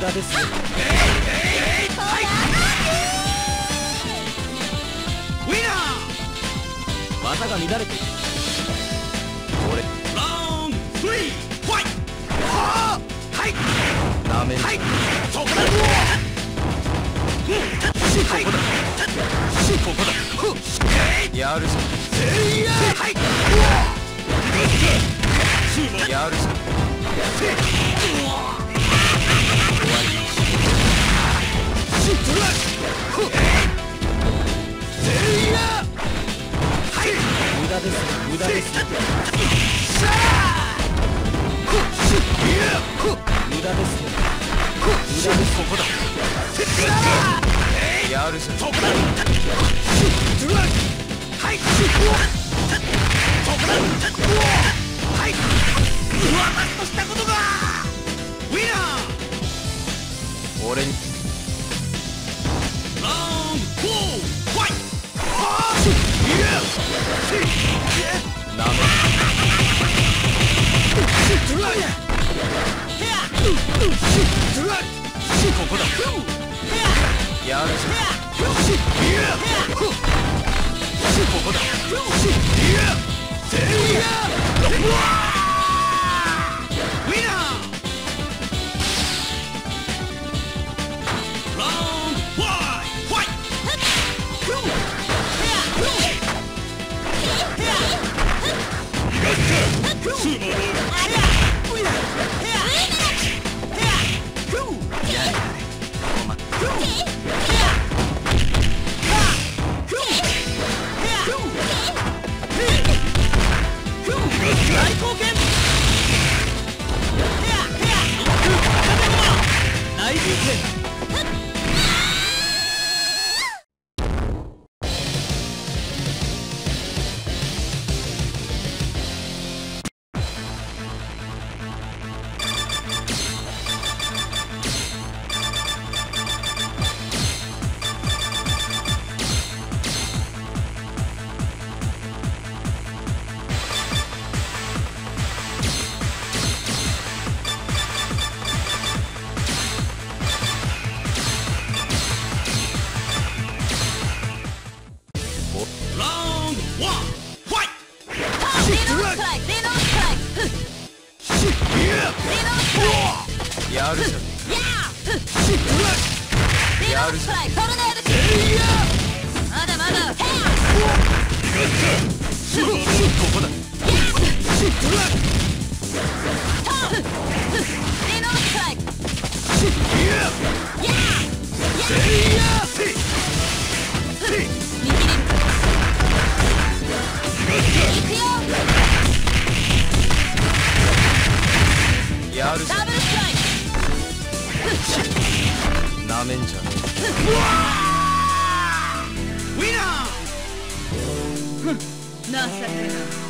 無駄ですよウィナー技が乱れている俺ーラウンド3ファイトはいダメはいそこだはいここだやるぞはいやるぞ駄です無駄です無駄です無駄ですここだやるぞそこだはいそこだはい私としたことがウィナー俺にラウンド4ファイトなめここだ。やるぞウィナー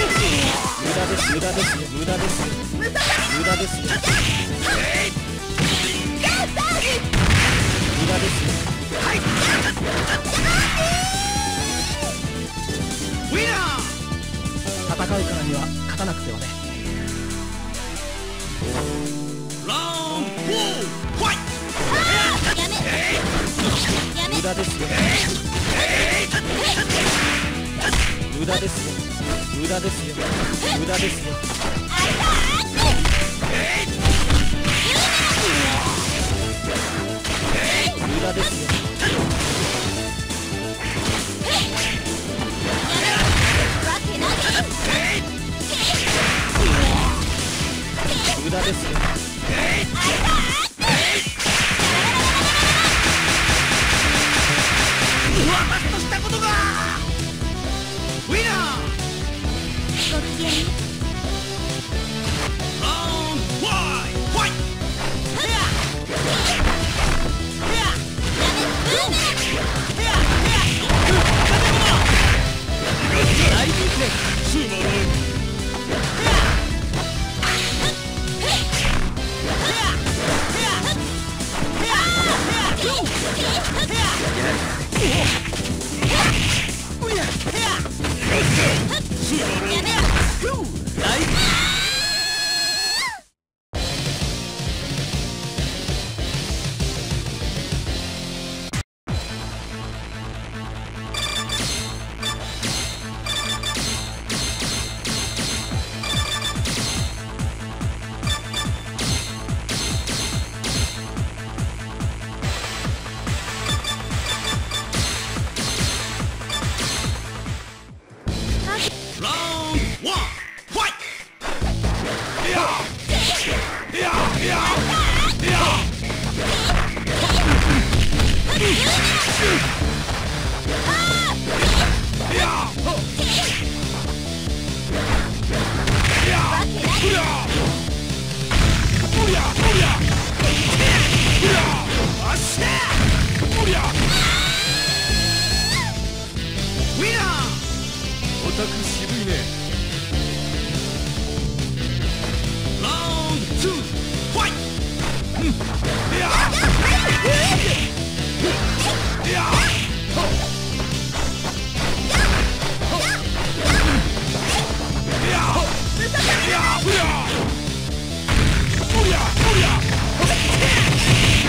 無駄です無駄です無駄です無駄です無駄です無駄です戦うからには勝たなくてはねラウンド4ファイトやめ。やめ無駄ですよ駄ですよ。無駄ですよ。無駄ですよ。無駄ですよ。無駄ですよ。ウィナーご機嫌にラウンドワイファイトやめブーメランライブプレイすまないタク渋や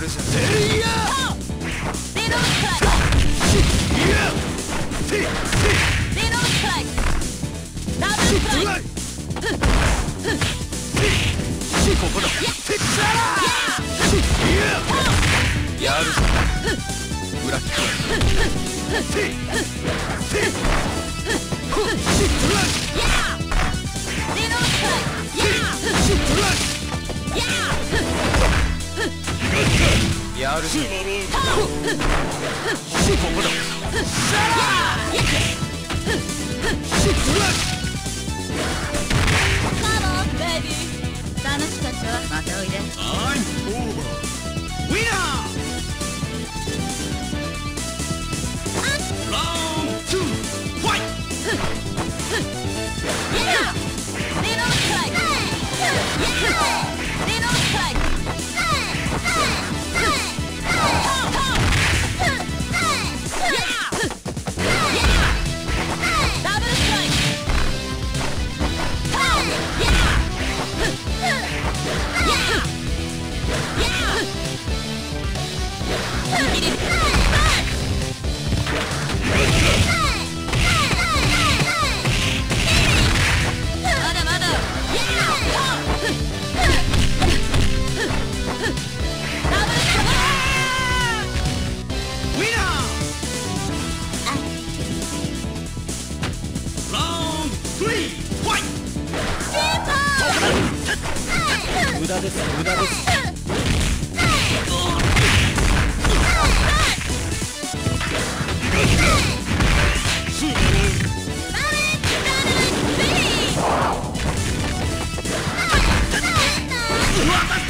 セるじゃん私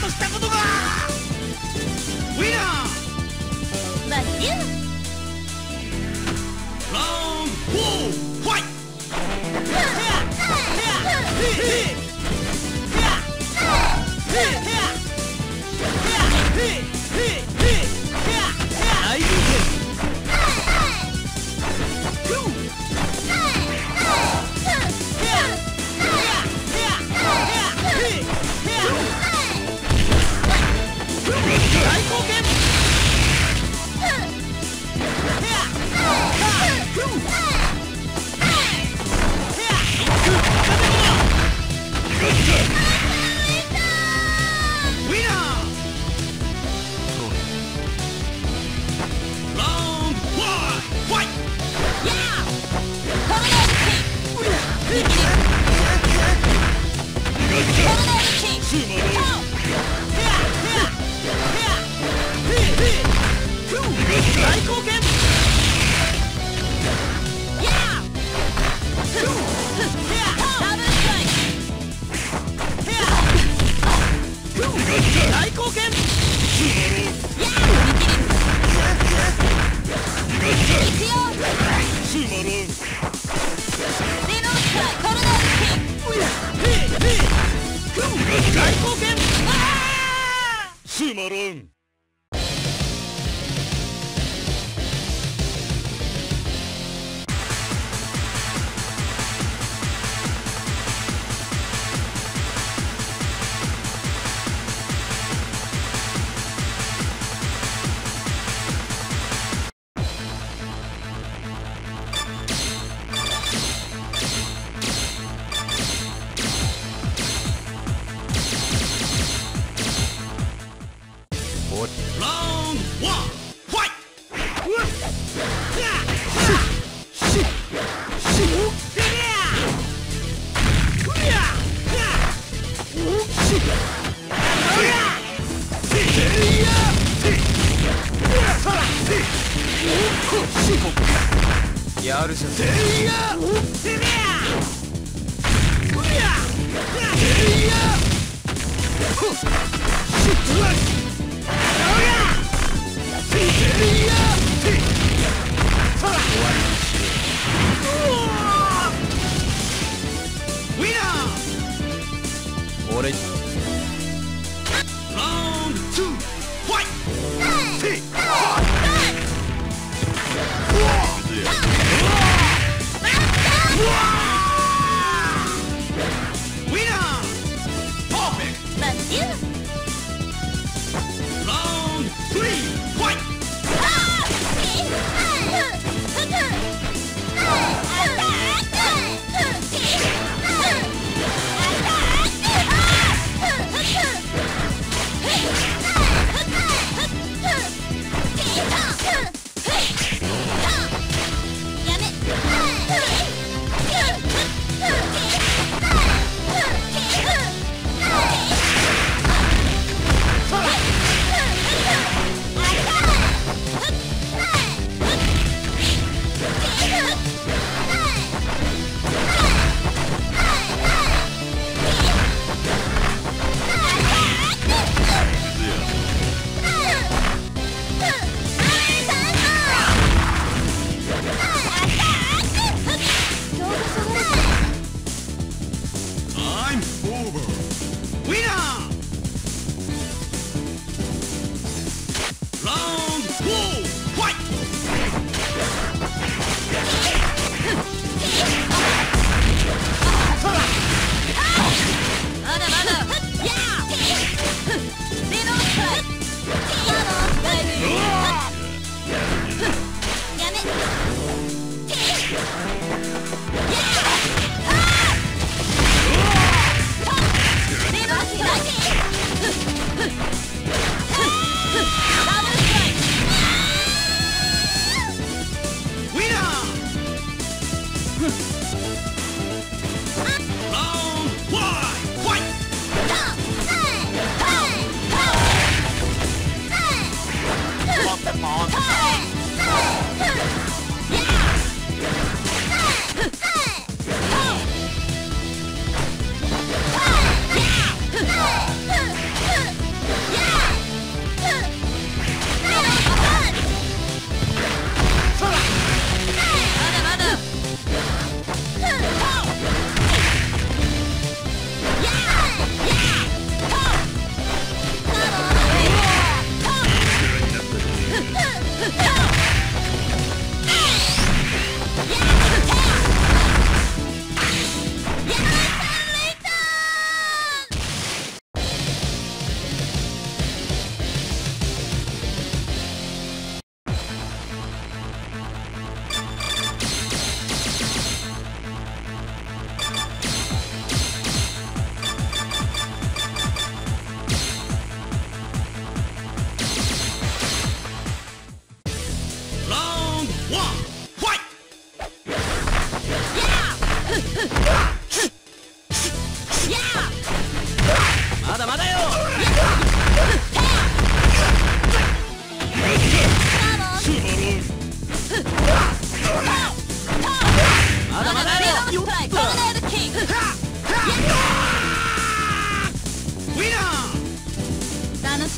としたことがウィナー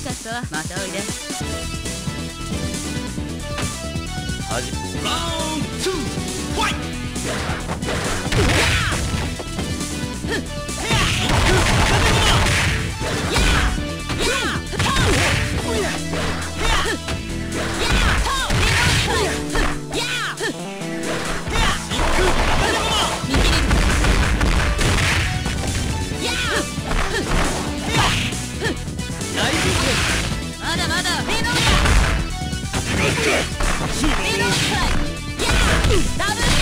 かったまたおいで。はラウンド2ファイト Now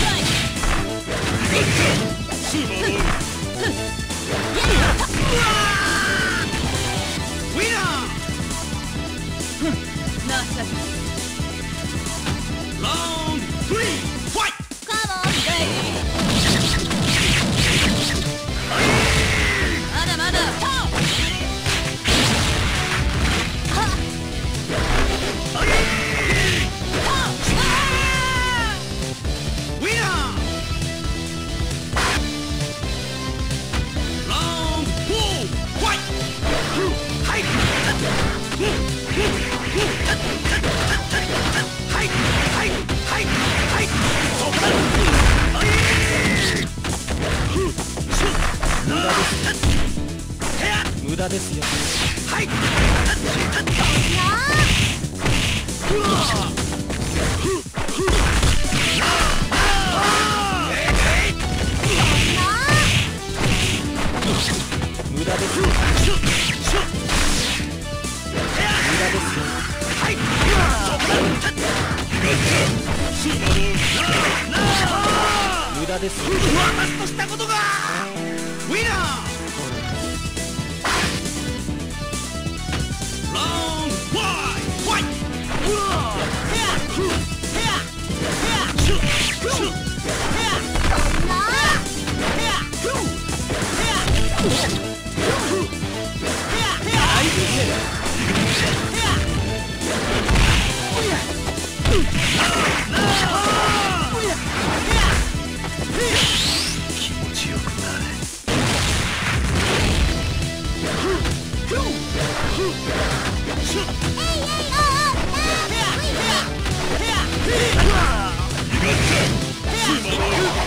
画です、私としたことが。ウィナー。った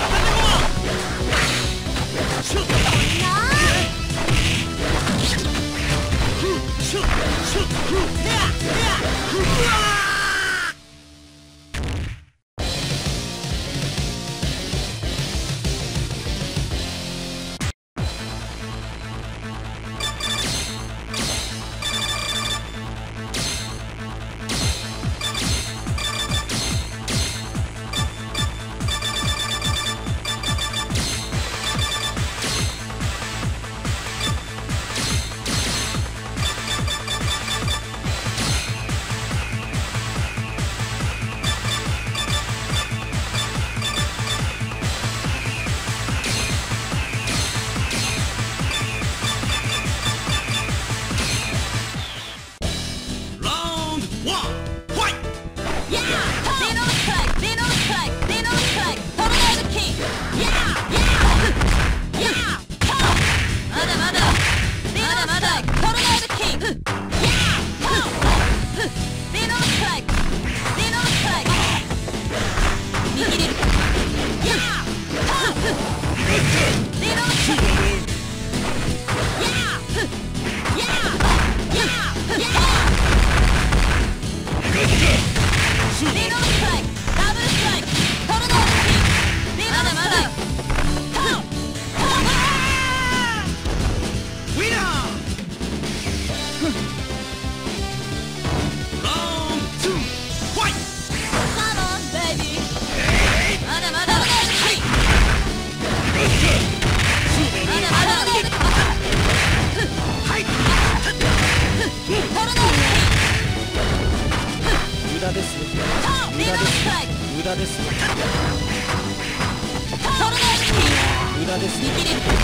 逃げれる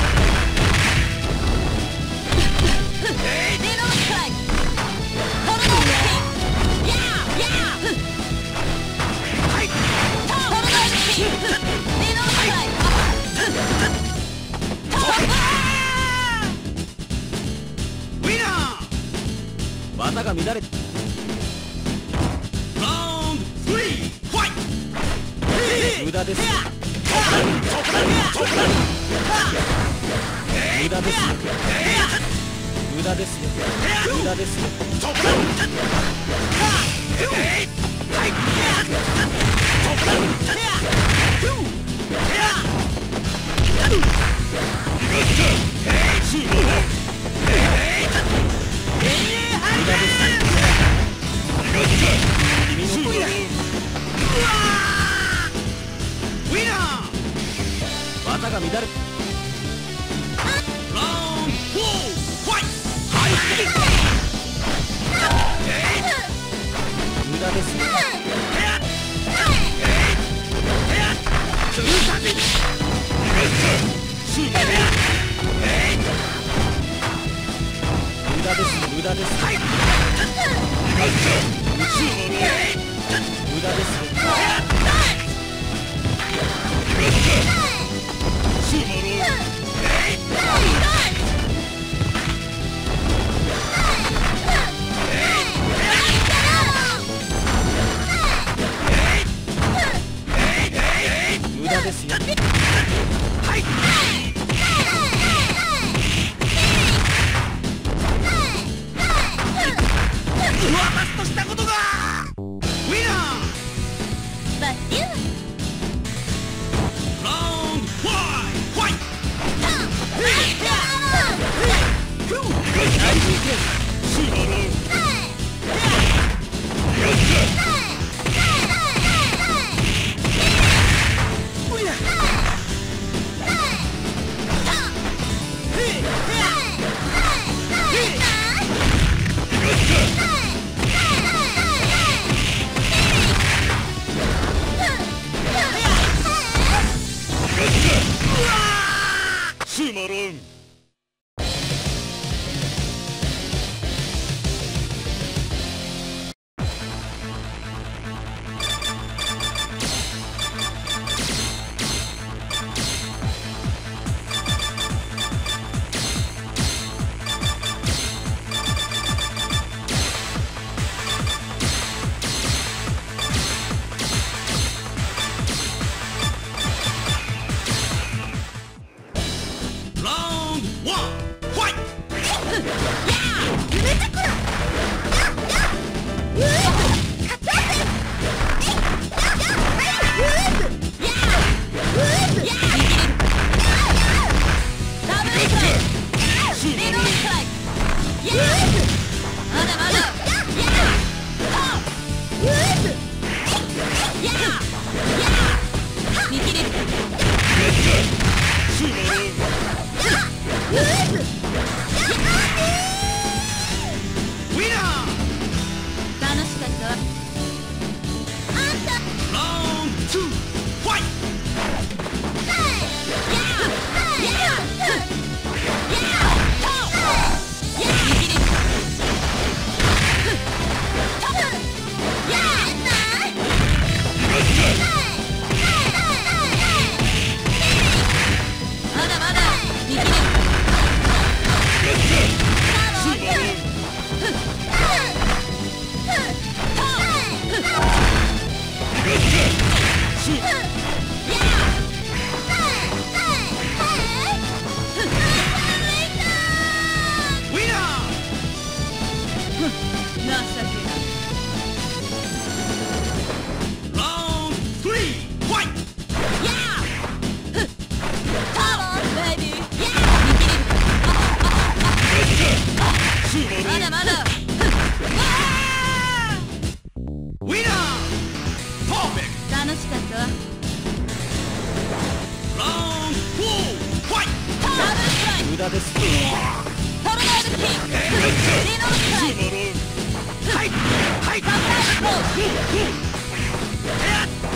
が乱れラウンドファイトハイ無駄です。無駄です。無駄です、無駄です。無駄です。うわっとしたこと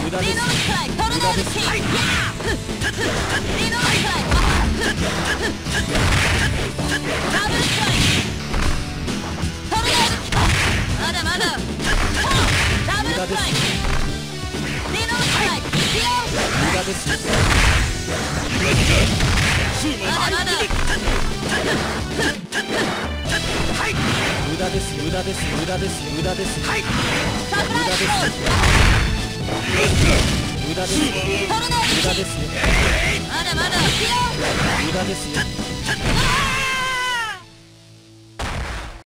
無駄ですまだまだ。はい無駄です無駄です無駄です。無駄ですはい無駄です無駄です無駄ですまだまだ無駄ですよ